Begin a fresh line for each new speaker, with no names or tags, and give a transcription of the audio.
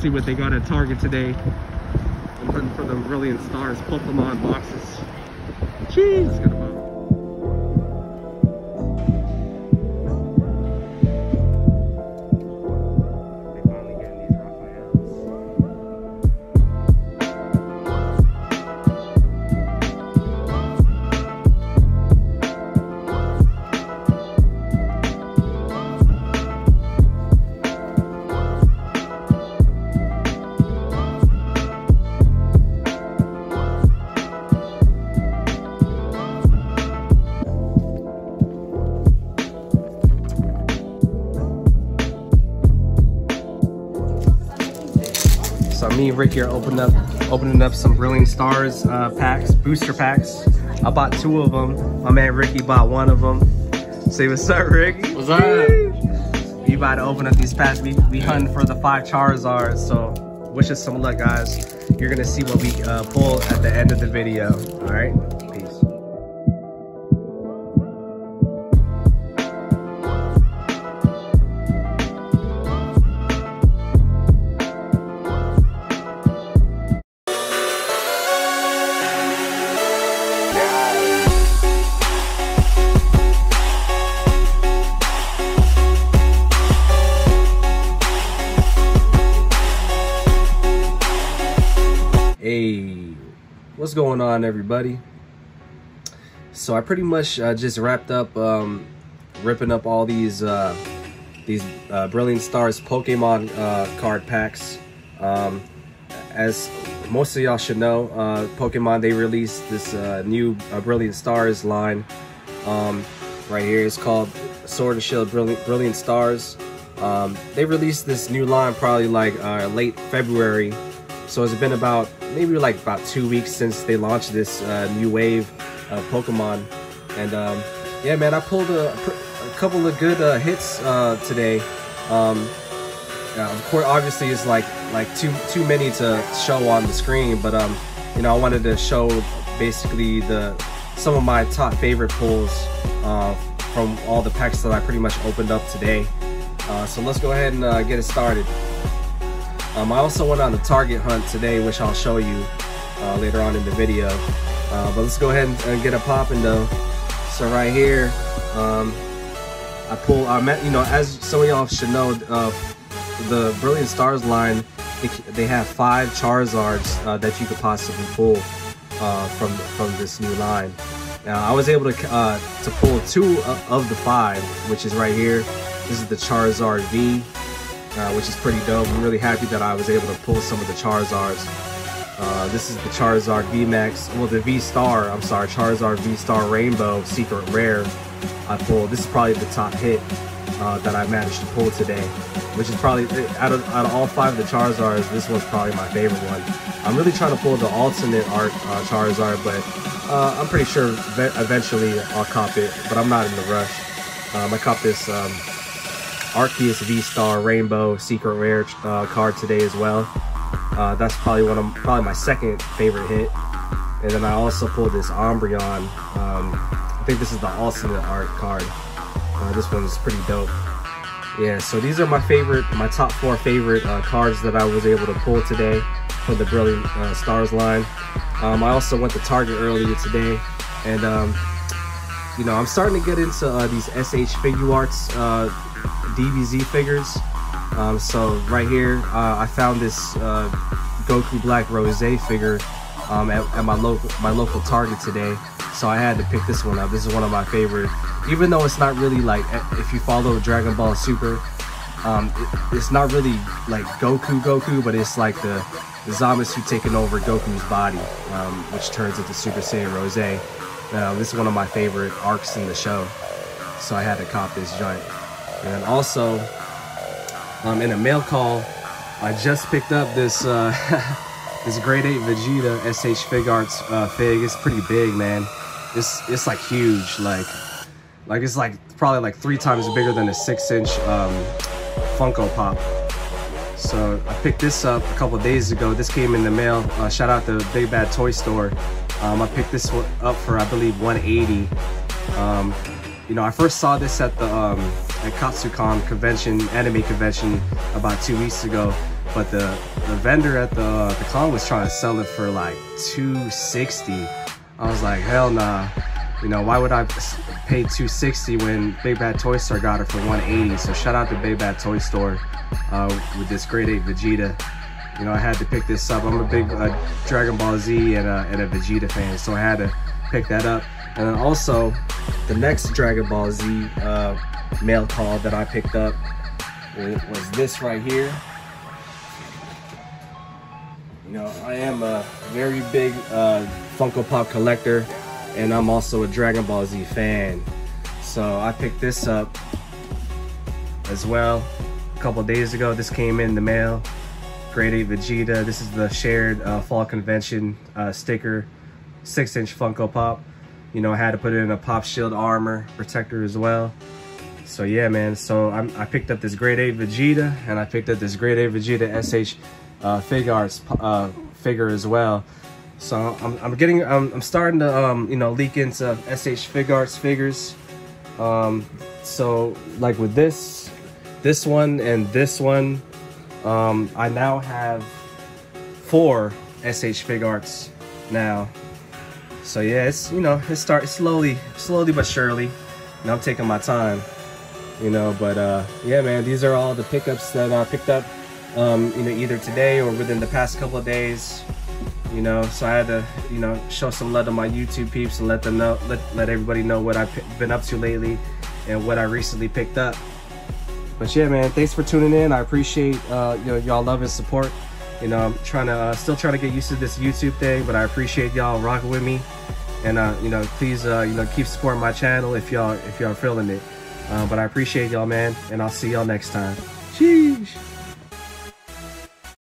see what they got at Target today. I'm hunting for the Brilliant Stars Pokemon boxes. Jeez. Me and Ricky are opening up opening up some Brilliant Stars uh, packs, booster packs. I bought two of them. My man Ricky bought one of them. Say what's up, Ricky?
What's up?
We about to open up these packs. We we hunting for the five Charizards. So wish us some luck, guys. You're gonna see what we uh, pull at the end of the video. All right. What's going on, everybody? So I pretty much uh, just wrapped up um, ripping up all these uh, these uh, Brilliant Stars Pokemon uh, card packs. Um, as most of y'all should know, uh, Pokemon they released this uh, new Brilliant Stars line um, right here. It's called Sword and Shield Brilliant Brilliant Stars. Um, they released this new line probably like late February so it's been about maybe like about two weeks since they launched this uh, new wave of Pokemon, and um, yeah, man, I pulled a, a couple of good uh, hits uh, today. Um, of course, obviously, it's like like too too many to show on the screen, but um, you know, I wanted to show basically the some of my top favorite pulls uh, from all the packs that I pretty much opened up today. Uh, so let's go ahead and uh, get it started. Um, I also went on a target hunt today, which I'll show you uh, later on in the video. Uh, but let's go ahead and, get it popping though. So right here, um, I pull, I met, you know, as some of y'all should know, uh, the Brilliant Stars line, they, they have five Charizards uh, that you could possibly pull uh, from from this new line. Now I was able to uh, to pull two of the five, which is right here. This is the Charizard V, uh, which is pretty dope. I'm really happy that I was able to pull some of the Charizards. Uh, this is the Charizard VMAX, well the V-Star, I'm sorry, Charizard V-Star Rainbow Secret Rare I pulled. This is probably the top hit uh, that I managed to pull today, which is probably, out of, out of all five of the Charizards, this one's probably my favorite one. I'm really trying to pull the alternate art uh, Charizard, but uh, I'm pretty sure eventually I'll cop it, but I'm not in the rush. Um, I cop this um, Arceus V-Star Rainbow Secret Rare uh, card today as well. Uh, that's probably one of probably my second favorite hit. And then I also pulled this Umbreon. Um, I think this is the Ultimate Art card. Uh, this one is pretty dope. Yeah, so these are my favorite, my top four favorite uh, cards that I was able to pull today for the Brilliant uh, Stars line. Um, I also went to Target earlier today, and um, you know I'm starting to get into uh, these SH figure Figuarts DBZ figures. Um, so right here, uh, I found this uh, Goku Black Rose figure um, at, at, my local my local Target today. So I had to pick this one up. This is one of my favorite. Even though it's not really like if you follow Dragon Ball Super, um, it, it's not really like Goku Goku, but it's like the, the Zamasu taking over Goku's body, um, which turns into Super Saiyan Rose. Uh, this is one of my favorite arcs in the show, so I had to cop this joint. And also, um, in a mail call, I just picked up this uh, this Great Ape Vegeta SH Figuarts uh, fig. It's pretty big, man. It's it's like huge, like like it's like probably like three times bigger than a six inch um, Funko Pop. So I picked this up a couple days ago. This came in the mail. Uh, shout out to Big Bad Toy Store. Um, I picked this up for I believe 180. Um, you know, I first saw this at the um, at Katsucon convention, anime convention about two weeks ago. but the, the vendor at the, the con was trying to sell it for like 260 I was like, hell nah. You know, why would I pay 260 when Big Bad Toy Store got it for 180? So shout out to Big Bad Toy Store uh, with this Great Ape Vegeta. You know, I had to pick this up. I'm a big uh, Dragon Ball Z and and a Vegeta fan, so I had to pick that up. And then also, the next Dragon Ball Z uh, mail call that I picked up was this right here. You know, I am a very big uh, Funko Pop collector and I'm also a Dragon Ball Z fan. So I picked this up as well a couple days ago. This came in the mail. Great Ape Vegeta. This is the shared uh, fall convention uh, sticker, 6 inch Funko Pop. You know, I had to put it in a Pop Shield armor protector as well. So yeah, man. So I'm, i picked up this Great Ape Vegeta and I picked up this Great Ape Vegeta SH uh, Figuarts uh, figure as well. So I'm, I'm getting, I'm, I'm starting to, um, you know, leak into SH Figuarts figures. Um, so like with this, this one and this one, um, I now have four SH Figuarts now. So yeah, it's, you know, it starts slowly, slowly but surely. And I'm taking my time, you know, but uh, yeah, man, these are all the pickups that I picked up, um, you know, either today or within the past couple of days you know. So i had to you know show some love to my youtube peeps and let them know let, let everybody know what i've been up to lately and what i recently picked up. But yeah man thanks for tuning in. I appreciate uh you know y'all love and support you know i'm trying to uh, still trying to get used to this youtube thing but i appreciate y'all rocking with me. And uh you know please uh you know keep supporting my channel if y'all if y'all feeling it. Uh, but i appreciate y'all man and i'll see y'all next time. Sheesh.